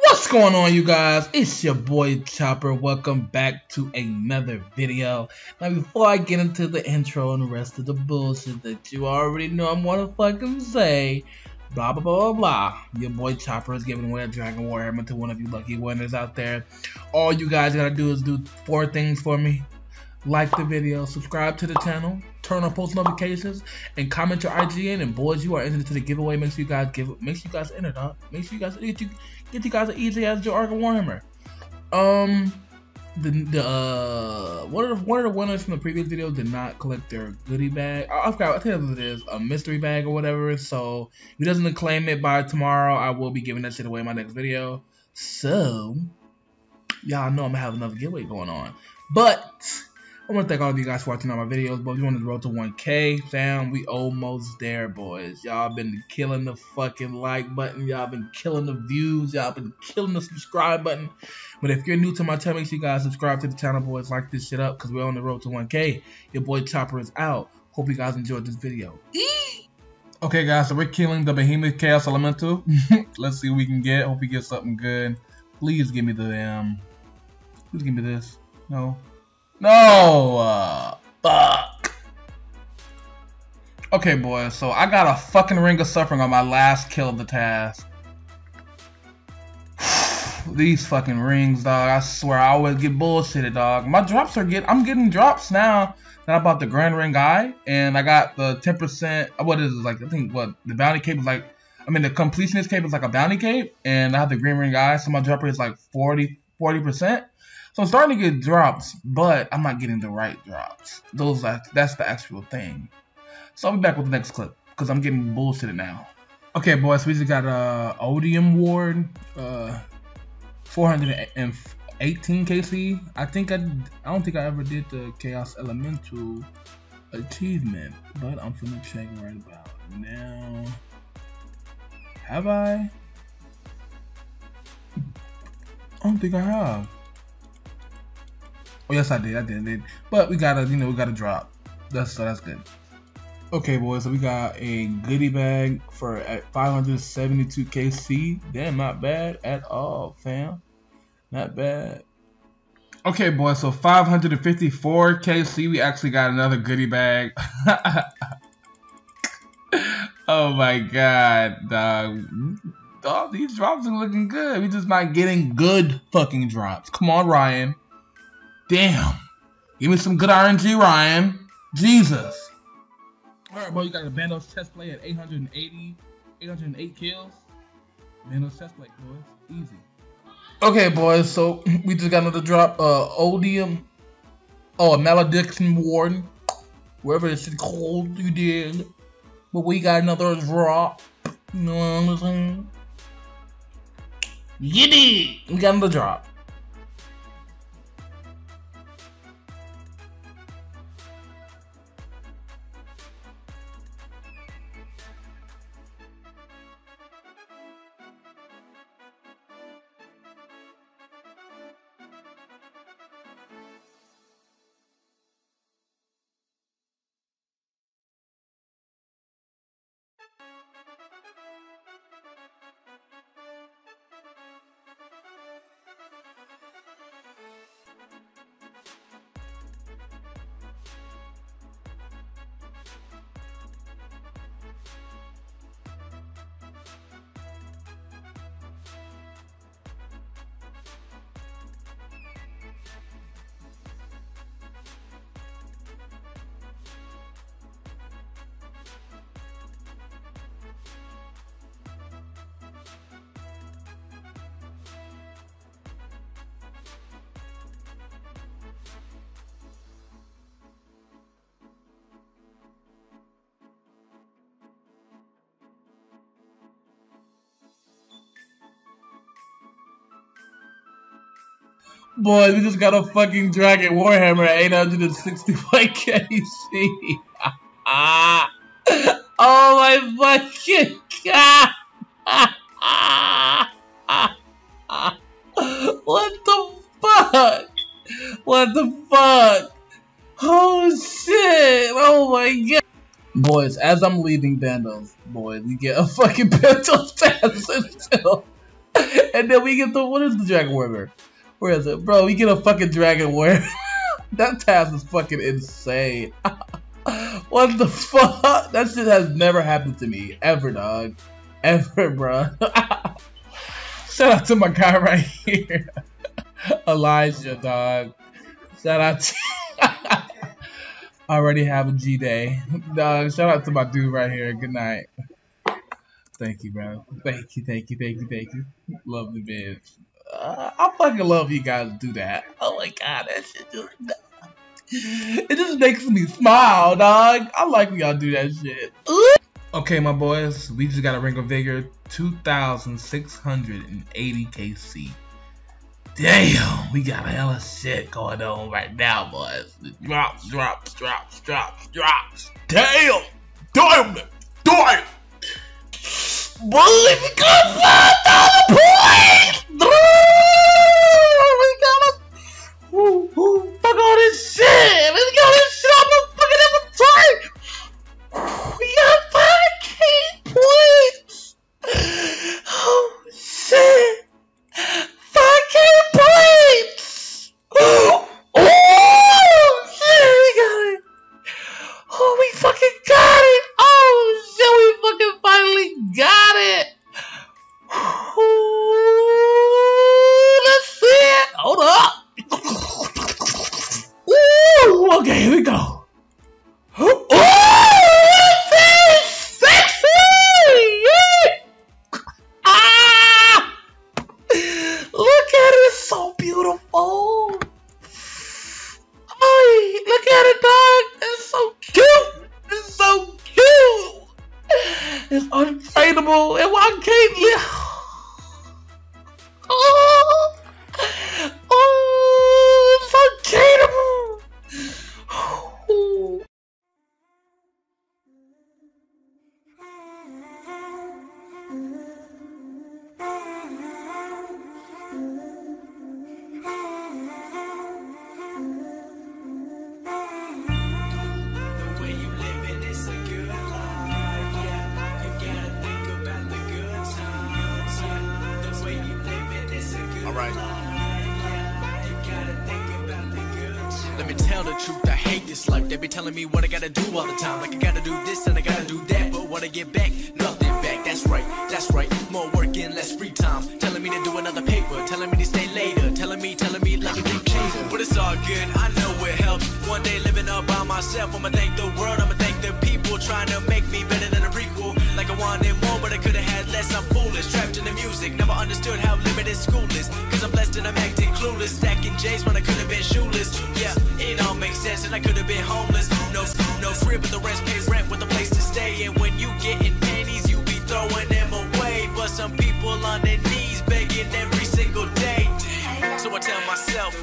What's going on, you guys? It's your boy Chopper. Welcome back to another video. Now, before I get into the intro and the rest of the bullshit that you already know I'm gonna fucking say, blah blah blah blah blah. Your boy Chopper is giving away a Dragon War Hammer to one of you lucky winners out there. All you guys gotta do is do four things for me. Like the video, subscribe to the channel, turn on post notifications, and comment your IGN. And boys, you are entered to the giveaway. Make sure you guys give. Make sure you guys enter, dog. Make sure you guys get you get you guys an easy as your Arkham Warhammer. Um, the the uh one of the one of the winners from the previous video did not collect their goodie bag. I, I forgot. I think it is a mystery bag or whatever. So if he doesn't claim it by tomorrow, I will be giving that shit away in my next video. So y'all know I'm gonna have another giveaway going on, but. I want to thank all of you guys for watching all my videos, but we want to road to 1K, fam. We almost there, boys. Y'all been killing the fucking like button. Y'all been killing the views. Y'all been killing the subscribe button. But if you're new to my channel, make sure you guys subscribe to the channel, boys. Like this shit up, because we're on the road to 1K. Your boy Chopper is out. Hope you guys enjoyed this video. Okay, guys, so we're killing the Behemoth Chaos Elemental. Let's see what we can get. Hope we get something good. Please give me the, um... Please give me this. No. No! Uh, fuck. Okay, boys, so I got a fucking Ring of Suffering on my last kill of the task. These fucking rings, dog. I swear I always get bullshitted, dog. My drops are get I'm getting drops now that I bought the Grand Ring Eye, and I got the 10%. What is it? Like, I think, what? The bounty cape is like, I mean, the completionist cape is like a bounty cape, and I have the Green Ring Eye, so my dropper is like 40, 40%. So I'm starting to get drops, but I'm not getting the right drops. Those that's the actual thing. So I'll be back with the next clip because I'm getting bullshitted now. Okay, boys, we just got uh, Odium Ward, uh, 418 KC. I think I, I don't think I ever did the Chaos Elemental achievement, but I'm gonna check right about now. Have I? I don't think I have. Oh yes, I did. I did. I did. But we gotta, you know, we gotta drop. That's so that's good. Okay, boys. So we got a goodie bag for at 572 KC. Damn, not bad at all, fam. Not bad. Okay, boys. So 554 KC. We actually got another goodie bag. oh my god, dog. Dog, these drops are looking good. We just not getting good fucking drops. Come on, Ryan. Damn. Give me some good RNG, Ryan. Jesus. Alright, boy, you got a Bandos chestplate at 880, 808 kills. Bandos chestplate, boys. Easy. Okay, boys, so we just got another drop. Uh, Odium. Oh, a Malediction Warden. Wherever it's called, you did. But we got another drop. You know what I'm saying? Got another drop. Boy, we just got a fucking Dragon Warhammer at 865 KC. oh my fucking god! what the fuck? What the fuck? Oh shit! Oh my god! Boys, as I'm leaving Bandos, boys, we get a fucking Pentos task And then we get the, what is the Dragon Warrior? Where is it? Bro, we get a fucking Dragon Warrior. that task is fucking insane. what the fuck? That shit has never happened to me. Ever, dog. Ever, bro. Shout out to my guy right here. Elijah, dog. Shout out to already have a G day. Dog, shout out to my dude right here. Good night. Thank you, bro. Thank you, thank you, thank you, thank you. Love the bitch. Uh, I fucking love you guys do that. Oh my god, that shit just it just makes me smile, dog. I like when y'all do that shit. Okay, my boys, we just got a Ring of Vigor 2,680 KC. Damn, we got a hell of shit going on right now, boys. Drops, drops, drops, drops, drops. Damn! Damn it! Damn! Boy, we got $5 points! Is sexy! Ah! Look at it, it's so beautiful. Ay, look at it, dog. It's so cute. It's so cute. It's untrainable and I can't live. Tell the truth, I hate this life. They be telling me what I gotta do all the time. Like I gotta do this and I gotta do that. But what I get back, nothing back. That's right, that's right. More work and less free time. Telling me to do another paper. Telling me to stay later. Telling me, telling me like a chaser. But it's all good, I know it helps. One day living all by myself. I'ma thank the world, I'ma thank the people trying to make me better than a prequel. Like I wanted more, but I could've had less. I'm foolish, trapped in the music. Never understood how limited school is. Cause I'm blessed and I'm acting clueless. Stacking J's when I could've I could've been homeless. No, no crib, but the rest pays rent with a place to stay. And when you getting pennies, you be throwing them away. But some people on their knees begging every single day. So I tell myself,